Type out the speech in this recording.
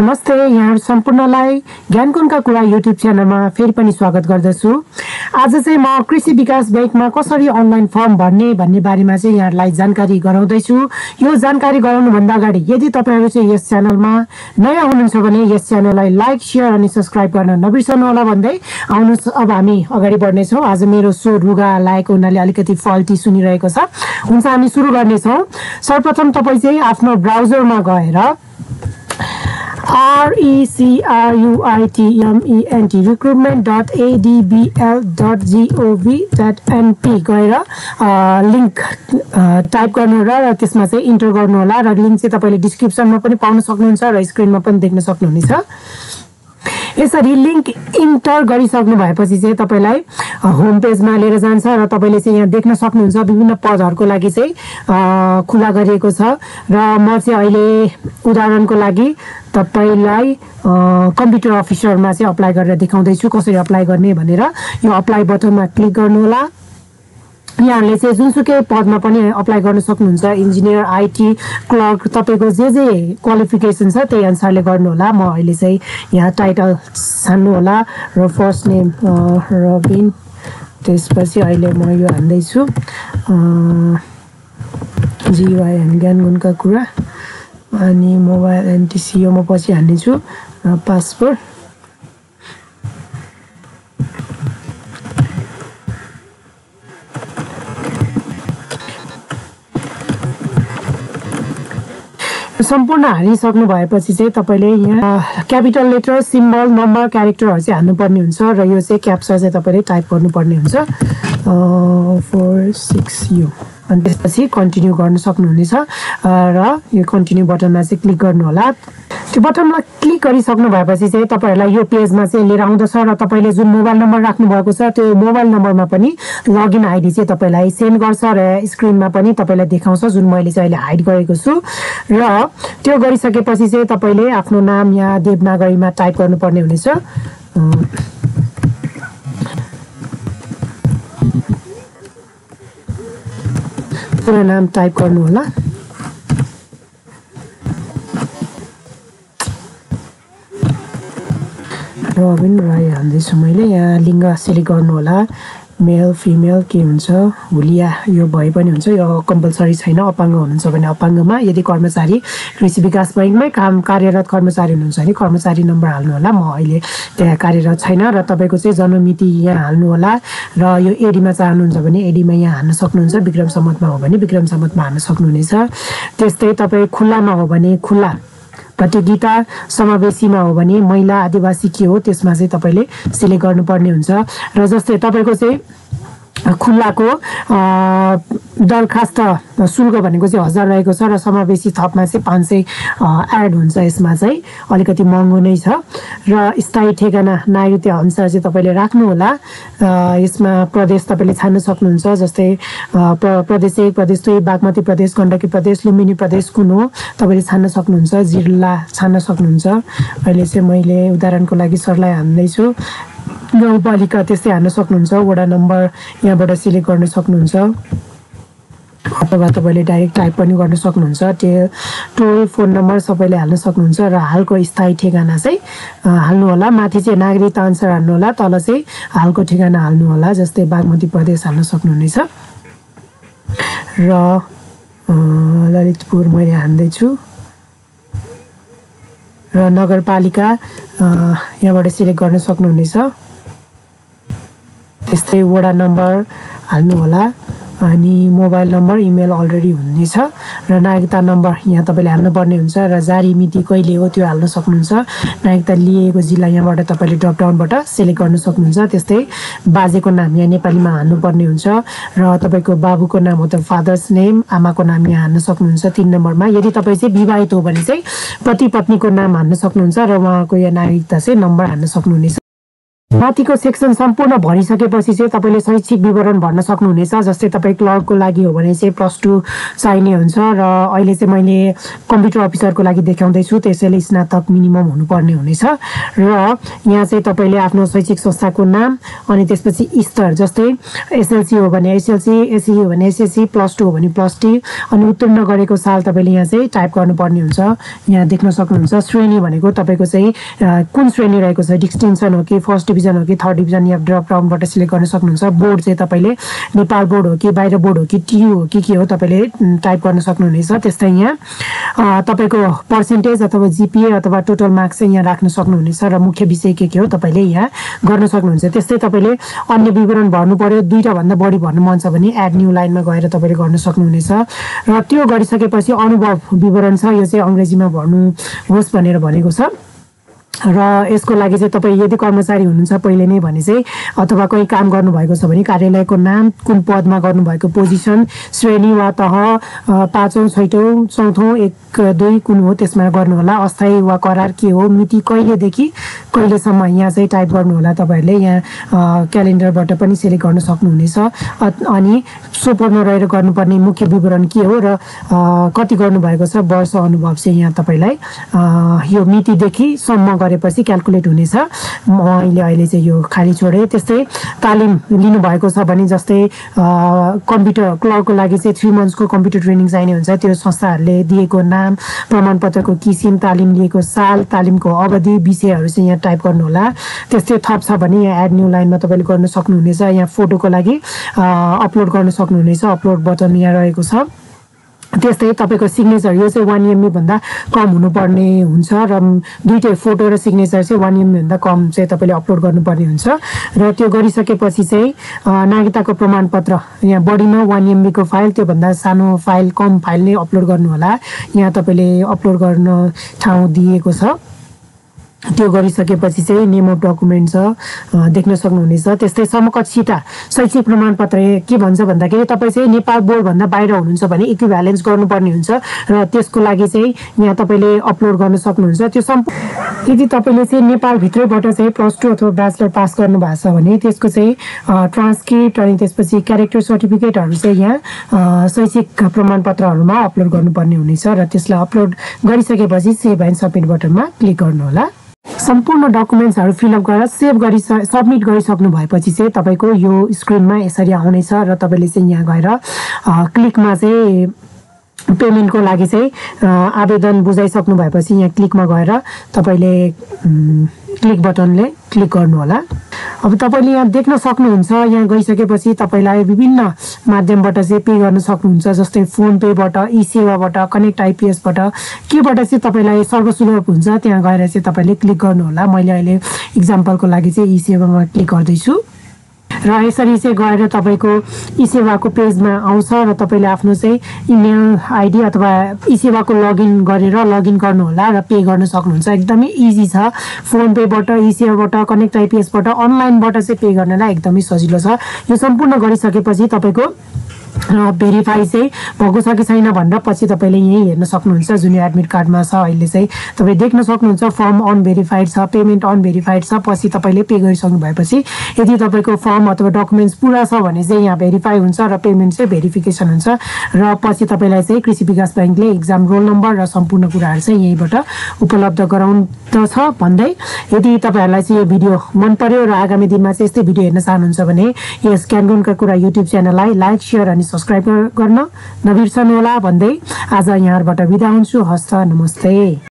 नमस्ते यहाँहरू सम्पूर्णलाई ज्ञानकुनका कुरा युट्युब च्यानलमा फेरि पनि स्वागत गर्दछु। आज चाहिँ म कृषि विकास ब्याङ्कमा कसरी अनलाइन फर्म भर्ने भन्ने बारेमा चाहिँ यहाँहरूलाई जानकारी गराउँदैछु। यो जानकारी गराउनुभन्दा अगाडि यदि तपाईँहरू चाहिँ यस च्यानलमा नयाँ हुनुहुन्छ भने यस च्यानललाई लाइक सेयर अनि सब्सक्राइब गर्न नबिर्सनु होला भन्दै आउनुहोस्। अब हामी अगाडि बढ्नेछौँ। आज मेरो सो रुगा लागेको हुनाले अलिकति फल्टी सुनिरहेको छ। हुन्छ हामी सुरु गर्नेछौँ। सर्वप्रथम तपाईँ चाहिँ आफ्नो ब्राउजरमा गएर आरइसिआरयुआइटिएमइएनटी recruitment dot ADBL dot जिओभी dot NP गएर लिङ्क टाइप गर्नुहोला र त्यसमा चाहिँ इन्टर गर्नुहोला र लिङ्क चाहिँ तपाईँले डिस्क्रिप्सनमा पनि पाउन सक्नुहुन्छ र स्क्रिनमा पनि देख्न सक्नुहुनेछ। यसरी लिङ्क इन्टर गरिसक्नु भएपछि चाहिँ तपाईँलाई होम पेजमा लिएर जान्छ र तपाईँले चाहिँ यहाँ देख्न सक्नुहुन्छ विभिन्न पदहरूको लागि चाहिँ खुला गरिएको छ। र म चाहिँ अहिले उदाहरणको लागि तपाईँलाई कम्प्युटर अफिसरमा चाहिँ अप्लाई गरेर देखाउँदैछु कसरी अप्लाई गर्ने भनेर। यो अप्लाई बटनमा क्लिक गर्नुहोला। यहाँहरूले चाहिँ जुनसुकै पदमा पनि अप्लाई गर्न सक्नुहुन्छ इन्जिनियर आइटी क्लर्क तपाईँको जे जे क्वालिफिकेसन छ त्यही अनुसारले गर्नुहोला। म अहिले चाहिँ यहाँ टाइटल छान्नु होला र फर्स्ट नेम रबिन त्यसपछि अहिले म यो हान्दैछु। जिवाई ज्ञान गुणका कुरा। अनि मोबाइल एनटिसी यो पछि हान्नेछु। पासपोर्ट सम्पूर्ण हालिसक्नु भएपछि चाहिँ तपाईँले यहाँ क्यापिटल लेटर सिम्बल नम्बर क्यारेक्टरहरू चाहिँ हाल्नुपर्ने हुन्छ र यो चाहिँ क्याप्सा चाहिँ तपाईँले टाइप गर्नुपर्ने हुन्छ। फोर सिक्स यू अनि त्यसपछि कन्टिन्यू गर्न सक्नुहुनेछ। र यो कन्टिन्यू बटनमा चाहिँ क्लिक गर्नुहोला। त्यो बटनमा गरिसक्नु भएपछि चाहिँ तपाईँहरूलाई यो पेजमा चाहिँ लिएर आउँदछ र तपाईँले जुन मोबाइल नम्बर राख्नुभएको छ त्यो मोबाइल नम्बरमा पनि लगइन आइडी चाहिँ तपाईँलाई सेन्ड गर्छ र स्क्रिनमा पनि तपाईँलाई देखाउँछ जुन मैले चाहिँ अहिले हाइड गरेको छु। र त्यो गरिसकेपछि चाहिँ तपाईँले आफ्नो नाम यहाँ देवनागरीमा टाइप गर्नुपर्ने हुनेछ। पुरा नाम टाइप गर्नु होला रबिन राई हाल्दैछु मैले। यहाँ लिङ्ग सेलेक्ट गर्नु होला। मेल फिमेल के हुन्छ? हुलिया यो भए पनि हुन्छ। यो कम्पलसरी छैन। अपाङ्ग हुनुहुन्छ भने अपाङ्गमा। यदि कर्मचारी कृषि विकास बैङ्कमै काम कार्यरत कर्मचारी हुनुहुन्छ भने कर्मचारी नम्बर हाल्नु होला। म अहिले त्यहाँ कार्यरत छैन र तपाईँको चाहिँ जन्ममिति यहाँ हाल्नु होला। र यो एडीमा चाहनुहुन्छ भने एडीमा यहाँ हाल्न सक्नुहुन्छ। विक्रम सम्मतमा हो भने विक्रम सम्मतमा हाल्न सक्नुहुनेछ। त्यस्तै तपाईँ खुल्लामा हो भने खुल्ला प्रतियोगिता समावेशीमा हो भने महिला आदिवासी के हो त्यसमा चाहिँ तपाईँले सिलेक्ट गर्नुपर्ने हुन्छ। र जस्तै तपाईँको चाहिँ खुल्लाको दरखास्त शुल्क भनेको चाहिँ हजार रहेको छ र समावेशी थपमा चाहिँ पाँच सय एड हुन्छ यसमा चाहिँ। अलिकति महँगो नै छ। र स्थायी ठेगाना नागरिकता अनुसार चाहिँ तपाईँले राख्नुहोला। यसमा प्रदेश तपाईँले छान्न सक्नुहुन्छ जस्तै प्रदेश एक प्रदेश दुई बागमती प्रदेश गण्डकी प्रदेश लुम्बिनी प्रदेश कुन हो तपाईँले छान्न सक्नुहुन्छ जिल्ला छान्न सक्नुहुन्छ। अहिले चाहिँ मैले उदाहरणको लागि सरलाई हान्दैछु। गाउँपालिका त्यस्तै हान्न सक्नुहुन्छ वडा नम्बर यहाँबाट सिलेक्ट गर्न सक्नुहुन्छ। अथवा तपाईँले डाइरेक्ट टाइप पनि गर्न सक्नुहुन्छ। त्यो टोल फोन नम्बर सबैले हाल्न सक्नुहुन्छ र हालको स्थायी ठेगाना चाहिँ हाल्नु होला माथि चाहिँ नागरिकता अनुसार हाल्नु होला तल चाहिँ हालको ठेगाना हाल्नु होला जस्तै बागमती प्रदेश हाल्न सक्नुहुनेछ। र ललितपुर मैले हान्दैछु। र नगरपालिका यहाँबाट सिलेक्ट गर्न सक्नुहुनेछ। त्यस्तै वडा नम्बर हाल्नुहोला अनि मोबाइल नम्बर इमेल अलरेडी हुनेछ। र नागरिकता नम्बर यहाँ तपाईँले हाल्नुपर्ने हुन्छ र जारी मिति कहिले हो त्यो हाल्न सक्नुहुन्छ। नागरिकता लिएको जिल्ला यहाँबाट तपाईँले ड्रपडाउनबाट सिलेक्ट गर्न सक्नुहुन्छ। त्यस्तै बाजेको नाम यहाँ नेपालीमा हाल्नुपर्ने हुन्छ। र तपाईँको बाबुको नाम हो त फादर्स नेम आमाको नाम यहाँ हाल्न सक्नुहुन्छ तिन नम्बरमा। यदि तपाईँ चाहिँ विवाहित हो भने चाहिँ पति पत्नीको नाम हाल्न सक्नुहुन्छ र उहाँको यहाँ नागरिकता चाहिँ नम्बर हाल्न सक्नुहुनेछ। माथिको सेक्सन सम्पूर्ण भरिसकेपछि चाहिँ तपाईँले शैक्षिक विवरण भर्न सक्नुहुनेछ जस्तै तपाईँ क्लर्कको लागि हो भने चाहिँ प्लस टू चाहिने हुन्छ र अहिले चाहिँ मैले कम्प्युटर अफिसरको लागि देखाउँदैछु त्यसैले स्नातक मिनिमम हुनुपर्ने हुनेछ। र यहाँ चाहिँ तपाईँले आफ्नो शैक्षिक संस्थाको नाम अनि त्यसपछि स्तर जस्तै एसएलसी हो भने एसएलसी एसई हो भने एसएससी प्लस टू हो भने प्लस टी अनि उत्तीर्ण गरेको साल तपाईँले यहाँ चाहिँ टाइप गर्नुपर्ने हुन्छ। यहाँ देख्न सक्नुहुन्छ श्रेणी भनेको तपाईँको चाहिँ कुन श्रेणी रहेको छ? डिस्टिङसन हो कि फर्स्ट डिभिजन हो कि थर्ड डिभिजन या ड्रप डाउनबाट सिलेक्ट गर्न सक्नुहुन्छ। बोर्ड चाहिँ तपाईँले नेपाल बोर्ड हो कि बाहिर बोर्ड हो कि टियु हो कि के हो तपाईँले टाइप गर्न सक्नुहुनेछ। त्यस्तै यहाँ तपाईँको पर्सेन्टेज अथवा जिपिए अथवा टोटल मार्क्स चाहिँ यहाँ राख्न सक्नुहुनेछ र मुख्य विषय के के हो तपाईँले यहाँ गर्न सक्नुहुन्छ। त्यस्तै तपाईँले अन्य विवरण भर्नु पऱ्यो दुईवटा भन्दा बढी भर्नु मन छ भने एड न्यू लाइनमा गएर तपाईँले गर्न सक्नुहुनेछ। र त्यो गरिसकेपछि अनुभव विवरण छ यो चाहिँ अङ्ग्रेजीमा भन्नुहोस् भनेर भनेको छ। र यसको लागि चाहिँ तपाईँ यदि कर्मचारी हुनुहुन्छ पहिले नै भने चाहिँ अथवा कोही काम गर्नुभएको छ भने कार्यालयको नाम कुन पदमा गर्नुभएको पोजिसन श्रेणी वा तह पाँचौँ छैटौँ चौथौँ एक दुई कुन हो त्यसमा गर्नुहोला। अस्थायी वा करार के हो मिति कहिलेदेखि कहिलेसम्म यहाँ चाहिँ टाइप गर्नुहोला तपाईँहरूले। यहाँ क्यालेन्डरबाट पनि सेलेक्ट गर्न सक्नुहुनेछ। अनि सोपरमा रहेर गर्नुपर्ने मुख्य विवरण के हो र कति गर्नुभएको छ वर्ष अनुभव चाहिँ यहाँ तपाईँलाई यो मितिदेखि सम्म गरेपछि क्यालकुलेट हुनेछ। मैले अहिले चाहिँ यो खाली छोडेँ त्यस्तै तालिम लिनुभएको छ भने जस्तै कम्प्युटर क्लर्कको लागि चाहिँ थ्री मन्थ्सको कम्प्युटर ट्रेनिङ चाहिने हुन्छ। त्यो संस्थाहरूले दिएको नाम प्रमाणपत्रको किसिम तालिम लिएको साल तालिमको अवधि विषयहरू चाहिँ यहाँ टाइप गर्नुहोला। त्यस्तै थप छ भने यहाँ एड न्यू लाइनमा तपाईँले गर्न सक्नुहुनेछ। यहाँ फोटोको लागि अपलोड गर्न सक्नुहुनेछ। अपलोड बटन यहाँ रहेको छ। त्यस्तै तपाईँको सिग्नेचर यो चाहिँ वान भन्दा कम हुनुपर्ने हुन्छ र दुइटै फोटो र सिग्नेचर चाहिँ वान भन्दा कम चाहिँ तपाईँले अपलोड गर्नुपर्ने हुन्छ। र त्यो गरिसकेपछि चाहिँ नागरिकताको प्रमाणपत्र यहाँ बढीमा वान एमबीको फाइल त्योभन्दा सानो फाइल कम फाइल नै अपलोड गर्नुहोला। यहाँ तपाईँले अपलोड गर्न ठाउँ दिएको छ। त्यो गरिसकेपछि चाहिँ नेम अफ डकुमेन्ट छ देख्न सक्नुहुनेछ। त्यस्तै समकक्षिता शैक्षिक प्रमाणपत्र के भन्छ भन्दाखेरि तपाईँ चाहिँ नेपाल बोर्डभन्दा बाहिर हुनुहुन्छ भने इक्विभ्यालेन्स गर्नुपर्ने हुन्छ र त्यसको लागि चाहिँ यहाँ तपाईँले अपलोड गर्न सक्नुहुन्छ। त्यो सम्पूर्ण यदि तपाईँले चाहिँ नेपालभित्रैबाट चाहिँ प्लस टू अथवा ब्याचलर पास गर्नुभएको छ भने त्यसको चाहिँ ट्रान्सक्रिप्ट अनि त्यसपछि क्यारेक्टर सर्टिफिकेटहरू चाहिँ यहाँ शैक्षिक प्रमाणपत्रहरूमा अपलोड गर्नुपर्ने हुनेछ र त्यसलाई अपलोड गरिसकेपछि सेभ एन्ड सब्मिट बटनमा क्लिक गर्नुहोला। सम्पूर्ण डकुमेन्ट्सहरू फिलअप गरेर सेभ गरि सब्मिट गरिसक्नु भएपछि चाहिँ तपाईँको यो स्क्रिनमा यसरी आउनेछ र तपाईँले चाहिँ यहाँ गएर क्लिकमा चाहिँ पेमेन्टको लागि चाहिँ आवेदन बुझाइसक्नु भएपछि यहाँ क्लिकमा गएर तपाईँले क्लिक बटनले क्लिक गर्नुहोला। अब तपाईँले यहाँ देख्न सक्नुहुन्छ यहाँ गइसकेपछि तपाईँलाई विभिन्न माध्यमबाट चाहिँ पे गर्न सक्नुहुन्छ जस्तै फोन पेबाट ई सेवाबाट कनेक्ट आइपिएसबाट। केबाट चाहिँ तपाईँलाई सर्वसुलभ हुन्छ त्यहाँ गएर चाहिँ तपाईँले क्लिक गर्नुहोला। मैले अहिले इक्जाम्पलको लागि चाहिँ ई सेवामा क्लिक गर्दैछु। र यसरी चाहिँ गएर तपाईँको ई सेवाको पेजमा आउँछ र तपाईँले आफ्नो चाहिँ इमेल आइडी अथवा ई सेवाको लगइन गरेर लगइन गर्नुहोला र पे गर्न सक्नुहुन्छ। एकदमै इजी छ। फोन पेबाट ई सेवाबाट कनेक्ट आइपिएसबाट अनलाइनबाट चाहिँ पे गर्नलाई एकदमै सजिलो छ। यो सम्पूर्ण गरिसकेपछि तपाईँको भेरिफाई चाहिँ भएको छ कि छैन भनेर पछि तपाईँले यहीँ हेर्न सक्नुहुन्छ जुन एडमिट कार्डमा छ अहिले चाहिँ। तपाईँ देख्न सक्नुहुन्छ फर्म अनभेरिफाइड छ पेमेन्ट अनभेरिफाइड छ पछि तपाईँले पे गरिसक्नु भएपछि यदि तपाईँको फर्म अथवा डकुमेन्ट्स पुरा छ भने चाहिँ यहाँ भेरिफाई हुन्छ र पेमेन्ट चाहिँ भेरिफिकेसन हुन्छ। र पछि तपाईँलाई चाहिँ कृषि विकास ब्याङ्कले इक्जाम रोल नम्बर र सम्पूर्ण कुराहरू चाहिँ यहीँबाट उपलब्ध गराउँदछ भन्दै यदि तपाईँहरूलाई चाहिँ यो भिडियो मन पर्यो र आगामी दिनमा चाहिँ यस्तै भिडियो हेर्न चाहनुहुन्छ भने यस क्यानगुनका कुरा युट्युब च्यानललाई लाइक सेयर अनि सब्सक्राइब गर्न नबिर्सनुहोला भन्दै आज यहाँबाट बिदा हुन्छु। हस्त नमस्ते।